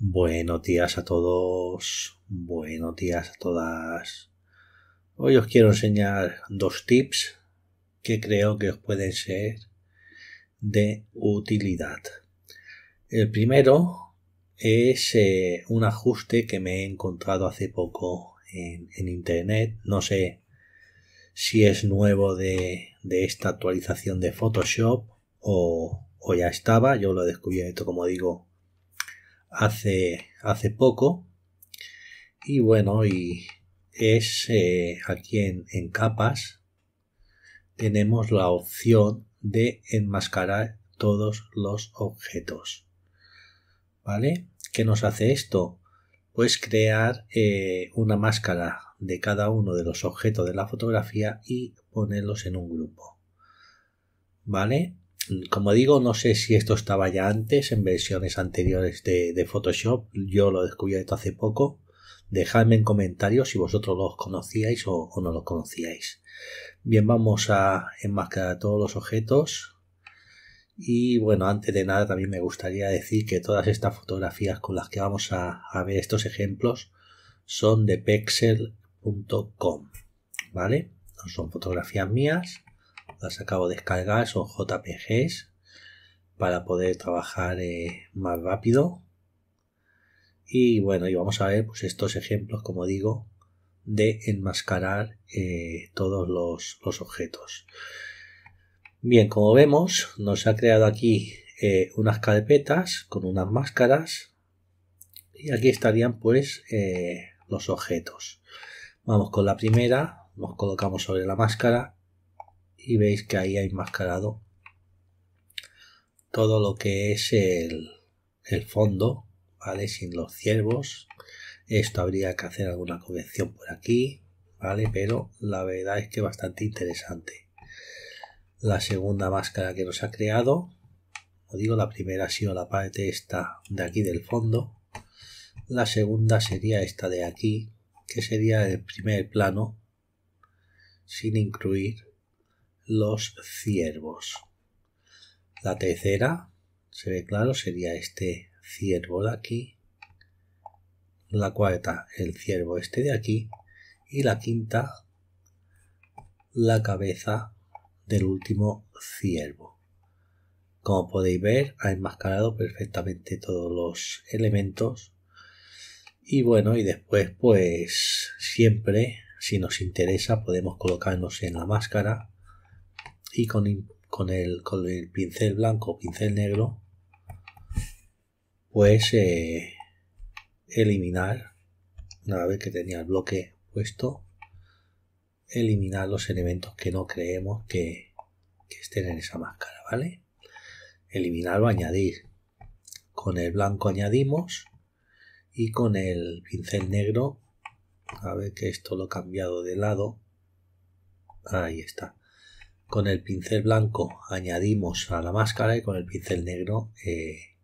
Buenos días a todos, buenos días a todas. Hoy os quiero enseñar dos tips que creo que os pueden ser de utilidad. El primero es eh, un ajuste que me he encontrado hace poco en, internet. No sé si es nuevo de, esta actualización de Photoshop o, o ya estaba. Yo lo he descubierto, como digo, hace, hace poco. Y bueno, y es eh, aquí en, en capas tenemos la opción de enmascarar todos los objetos. ¿Vale? ¿Qué nos hace esto? Pues crear eh, una máscara de cada uno de los objetos de la fotografía y ponerlos en un grupo. ¿Vale? Como digo, no sé si esto estaba ya antes en versiones anteriores de, Photoshop. Yo lo he descubierto hace poco. Dejadme en comentarios si vosotros los conocíais o, no los conocíais. Bien, vamos a enmascarar todos los objetos. Y bueno, antes de nada también me gustaría decir que todas estas fotografías con las que vamos a, a ver estos ejemplos son de pexel.com. ¿Vale? No son fotografías mías las acabo de descargar, son JPGs para poder trabajar eh, más rápido. Y bueno, y vamos a ver pues estos ejemplos, como digo, de enmascarar eh, todos los, objetos. Bien, como vemos, nos ha creado aquí eh, unas carpetas con unas máscaras y aquí estarían pues los objetos. Vamos con la primera, nos colocamos sobre la máscara y veis que ahí ha enmascarado todo lo que es el, el fondo, ¿vale? Sin los ciervos. Esto habría que hacer alguna corrección por aquí, ¿vale? Pero la verdad es que bastante interesante. La segunda máscara que nos ha creado, como digo, la primera ha sido la parte esta de aquí del fondo. La segunda sería esta de aquí, que sería el primer plano, sin incluir los ciervos. La tercera, se ve claro, sería este ciervo de aquí. La cuarta, el ciervo este de aquí. Y la quinta, la cabeza del último ciervo. Como podéis ver, ha enmascarado perfectamente todos los elementos. Y bueno, y después, pues siempre, si nos interesa, podemos colocarnos en la máscara y con, el, con el pincel blanco o pincel negro pues eh, eliminar una vez que tenía el bloque puesto eliminar los elementos que no creemos que, que estén en esa máscara vale eliminar o añadir. Con el blanco añadimos y con el pincel negro a ver que esto lo he cambiado de lado ahí está con el pincel blanco añadimos a la máscara y con el pincel negro eh,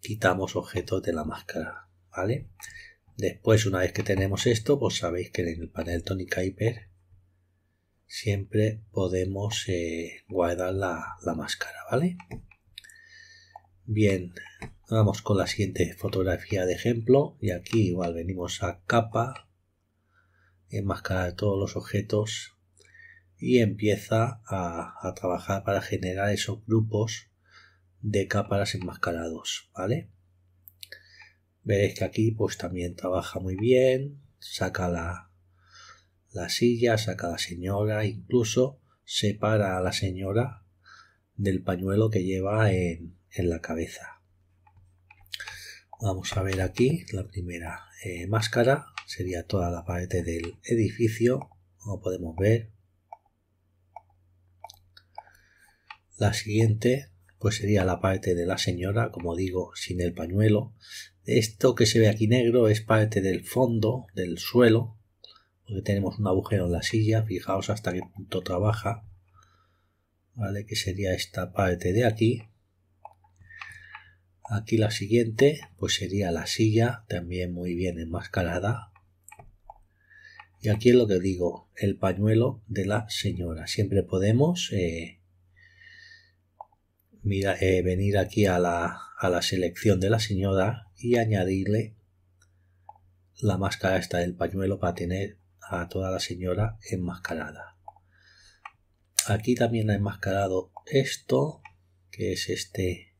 quitamos objetos de la máscara vale después una vez que tenemos esto pues sabéis que en el panel Tonic Hyper siempre podemos eh, guardar la, la máscara vale bien vamos con la siguiente fotografía de ejemplo y aquí igual venimos a capa enmascarar todos los objetos y empieza a, trabajar para generar esos grupos de cámaras enmascarados, ¿vale? Veréis que aquí pues también trabaja muy bien, saca la, la silla, saca a la señora, incluso separa a la señora del pañuelo que lleva en, en la cabeza. Vamos a ver aquí la primera eh, máscara, sería toda la parte del edificio, como podemos ver, La siguiente pues sería la parte de la señora, como digo, sin el pañuelo. Esto que se ve aquí negro es parte del fondo, del suelo, porque tenemos un agujero en la silla, fijaos hasta qué punto trabaja, ¿vale? Que sería esta parte de aquí. Aquí la siguiente, pues sería la silla, también muy bien enmascarada. Y aquí es lo que digo, el pañuelo de la señora. Siempre podemos eh, eh, venir aquí a la, a la selección de la señora y añadirle la máscara esta del pañuelo para tener a toda la señora enmascarada. Aquí también ha enmascarado esto, que es este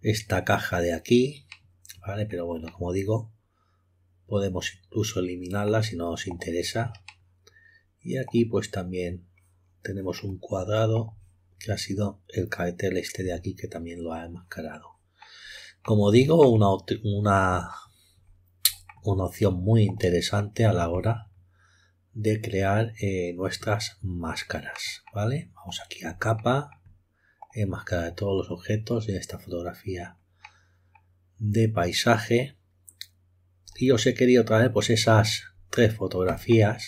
esta caja de aquí, ¿vale? Pero bueno, como digo, podemos incluso eliminarla si no nos interesa. Y aquí pues también tenemos un cuadrado que ha sido el cartel este de aquí que también lo ha enmascarado. Como digo, una, una, una opción muy interesante a la hora de crear eh, nuestras máscaras, ¿vale? Vamos aquí a capa, máscara de todos los objetos en esta fotografía de paisaje y os he querido traer pues esas tres fotografías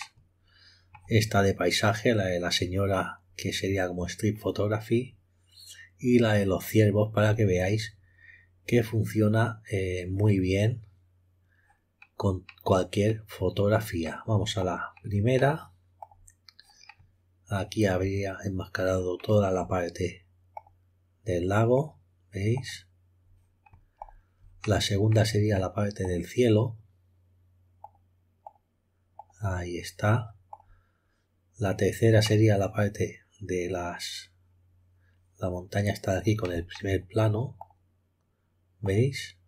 esta de paisaje la de la señora que sería como street photography y la de los ciervos para que veáis que funciona eh, muy bien con cualquier fotografía vamos a la primera aquí habría enmascarado toda la parte del lago, ¿veis? La segunda sería la parte del cielo. Ahí está. La tercera sería la parte de las... La montaña está aquí con el primer plano. ¿Veis?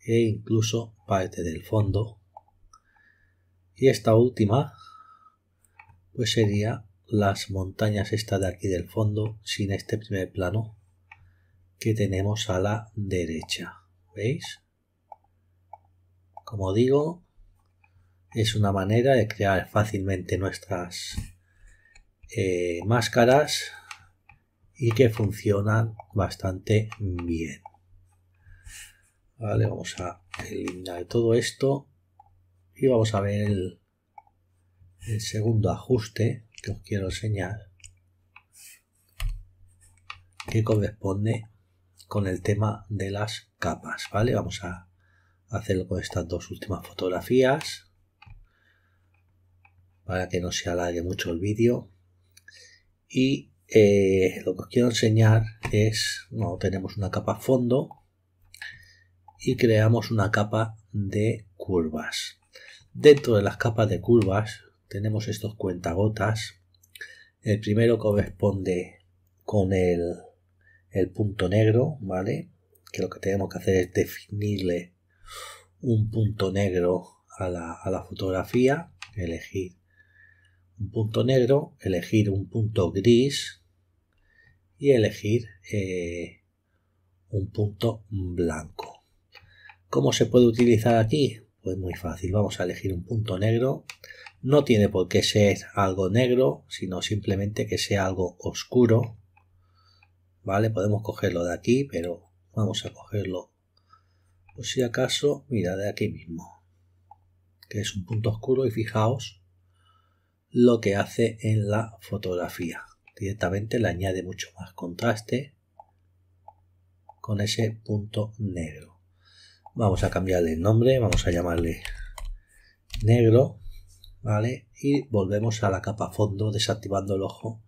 E incluso parte del fondo. Y esta última, pues sería las montañas esta de aquí del fondo sin este primer plano que tenemos a la derecha. ¿Veis? Como digo, es una manera de crear fácilmente nuestras eh, máscaras y que funcionan bastante bien. Vale, vamos a eliminar todo esto y vamos a ver el, segundo ajuste que os quiero enseñar que corresponde con el tema de las capas, ¿vale? Vamos a hacerlo con estas dos últimas fotografías para que no se alargue mucho el vídeo y eh, lo que os quiero enseñar es, no, tenemos una capa fondo y creamos una capa de curvas. Dentro de las capas de curvas tenemos estos cuentagotas. El primero corresponde con el, el punto negro, ¿vale? Que lo que tenemos que hacer es definirle un punto negro a la, a la fotografía, elegir un punto negro, elegir un punto gris y elegir eh, un punto blanco. ¿Cómo se puede utilizar aquí? Pues muy fácil, vamos a elegir un punto negro no tiene por qué ser algo negro, sino simplemente que sea algo oscuro. ¿Vale? Podemos cogerlo de aquí, pero vamos a cogerlo, por si acaso, mira, de aquí mismo. Que es un punto oscuro y fijaos lo que hace en la fotografía. Directamente le añade mucho más contraste con ese punto negro. Vamos a cambiarle el nombre, vamos a llamarle negro ¿vale? Y volvemos a la capa fondo desactivando el ojo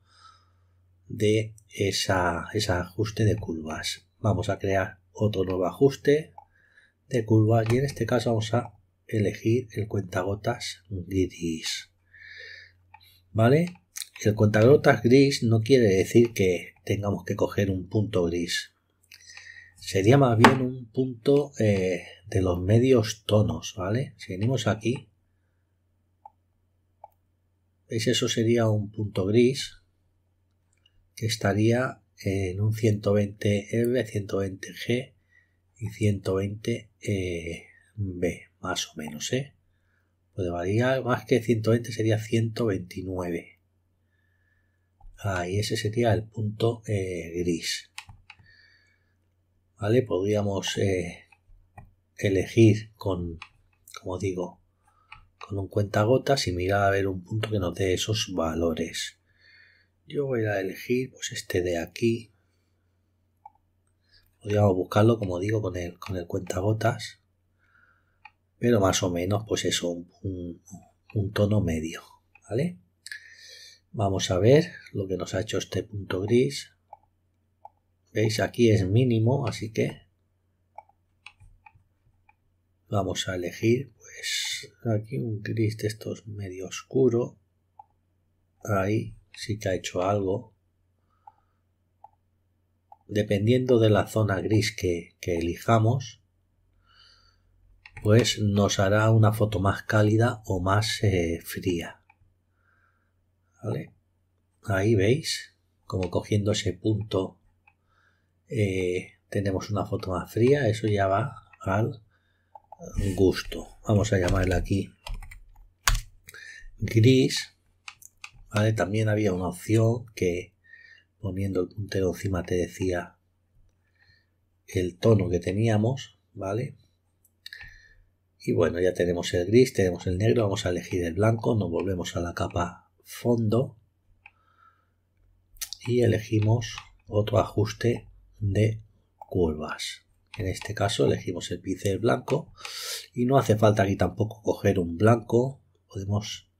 de esa, ese ajuste de curvas. Vamos a crear otro nuevo ajuste de curvas y en este caso vamos a elegir el cuentagotas gris. ¿Vale? El cuentagotas gris no quiere decir que tengamos que coger un punto gris. Sería más bien un punto eh, de los medios tonos, ¿vale? Si venimos aquí, eso sería un punto gris que estaría en un 120R, 120G y 120B, más o menos, ¿eh? Puede variar, más que 120 sería 129. Ahí ese sería el punto eh, gris. ¿Vale? Podríamos eh, elegir con, como digo, con un cuentagotas y mirar a ver un punto que nos dé esos valores. Yo voy a elegir pues este de aquí. Podríamos buscarlo, como digo, con el, con el cuentagotas. Pero más o menos, pues eso, un, tono medio. ¿Vale? Vamos a ver lo que nos ha hecho este punto gris. veis aquí es mínimo así que vamos a elegir pues aquí un gris de estos medio oscuro ahí sí que ha hecho algo dependiendo de la zona gris que, elijamos pues nos hará una foto más cálida o más eh, fría ¿Vale? ahí veis como cogiendo ese punto eh, tenemos una foto más fría eso ya va al gusto. Vamos a llamarle aquí gris. ¿Vale? También había una opción que poniendo el puntero encima te decía el tono que teníamos, ¿vale? Y bueno, ya tenemos el gris, tenemos el negro, vamos a elegir el blanco, nos volvemos a la capa fondo y elegimos otro ajuste de curvas. En este caso elegimos el pincel blanco y no hace falta aquí tampoco coger un blanco. Podemos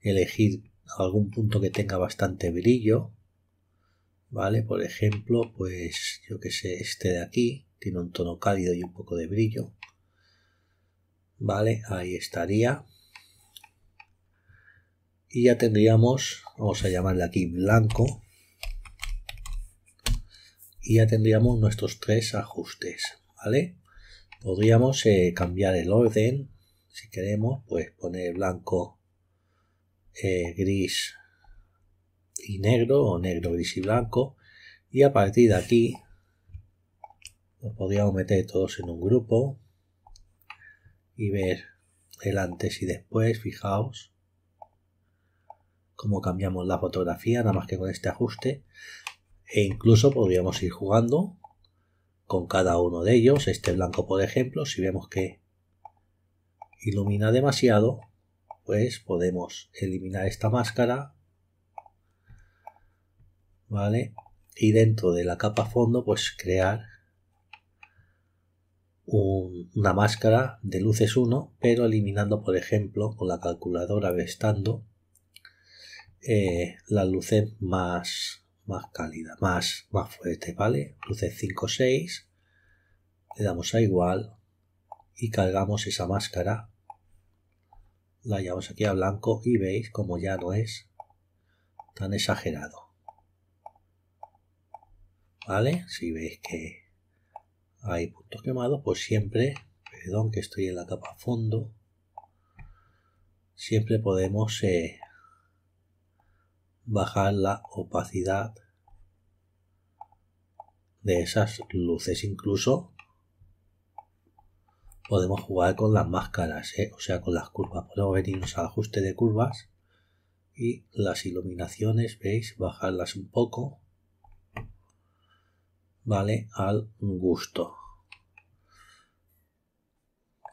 elegir algún punto que tenga bastante brillo. Vale, por ejemplo, pues yo que sé, este de aquí tiene un tono cálido y un poco de brillo. Vale, ahí estaría. Y ya tendríamos, vamos a llamarle aquí blanco. Y ya tendríamos nuestros tres ajustes. ¿vale? Podríamos eh, cambiar el orden, si queremos, pues poner blanco, eh, gris y negro, o negro, gris y blanco, y a partir de aquí los podríamos meter todos en un grupo y ver el antes y después, fijaos cómo cambiamos la fotografía, nada más que con este ajuste, e incluso podríamos ir jugando con cada uno de ellos. Este blanco, por ejemplo, si vemos que ilumina demasiado, pues podemos eliminar esta máscara. ¿Vale? Y dentro de la capa fondo, pues crear una máscara de luces 1, pero eliminando, por ejemplo, con la calculadora restando eh, las luces más más cálida, más, más fuerte, ¿vale? Luces 5, 6, le damos a igual y cargamos esa máscara, la llevamos aquí a blanco y veis como ya no es tan exagerado. ¿Vale? Si veis que hay puntos quemados, pues siempre, perdón que estoy en la capa fondo, siempre podemos eh, bajar la opacidad de esas luces. Incluso podemos jugar con las máscaras, ¿eh? o sea, con las curvas. Podemos venirnos al ajuste de curvas y las iluminaciones, veis, bajarlas un poco. Vale, al gusto.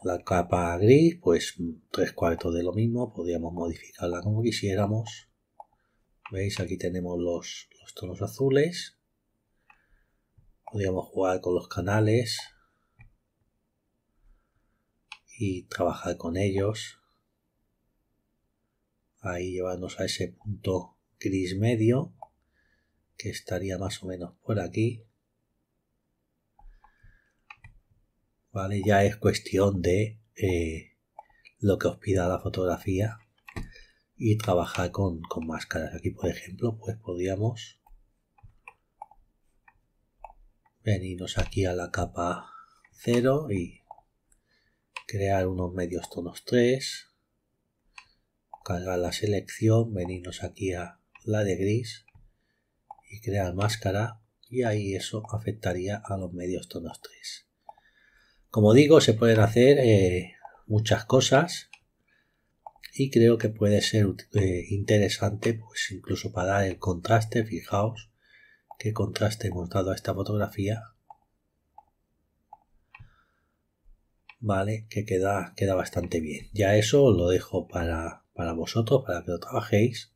La capa gris, pues tres cuartos de lo mismo, podríamos modificarla como quisiéramos. ¿Veis? Aquí tenemos los, tonos azules. Podríamos jugar con los canales y trabajar con ellos. Ahí llevarnos a ese punto gris medio que estaría más o menos por aquí. Vale, ya es cuestión de eh, lo que os pida la fotografía y trabajar con, máscaras. Aquí, por ejemplo, pues podríamos venirnos aquí a la capa 0 y crear unos medios tonos 3 cargar la selección venirnos aquí a la de gris y crear máscara y ahí eso afectaría a los medios tonos 3 como digo se pueden hacer eh, muchas cosas y creo que puede ser eh, interesante pues incluso para dar el contraste fijaos qué contraste hemos dado a esta fotografía. Vale que queda queda bastante bien. Ya eso lo dejo para, para vosotros para que lo trabajéis.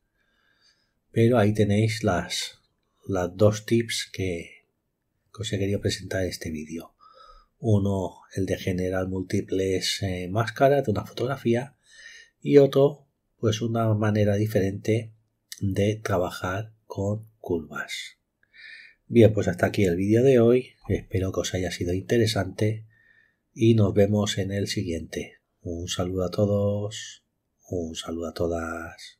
Pero ahí tenéis las las dos tips que, os he querido presentar en este vídeo uno el de generar múltiples eh, máscaras de una fotografía y otro pues una manera diferente de trabajar con curvas. Bien, pues hasta aquí el vídeo de hoy. Espero que os haya sido interesante y nos vemos en el siguiente. Un saludo a todos, un saludo a todas.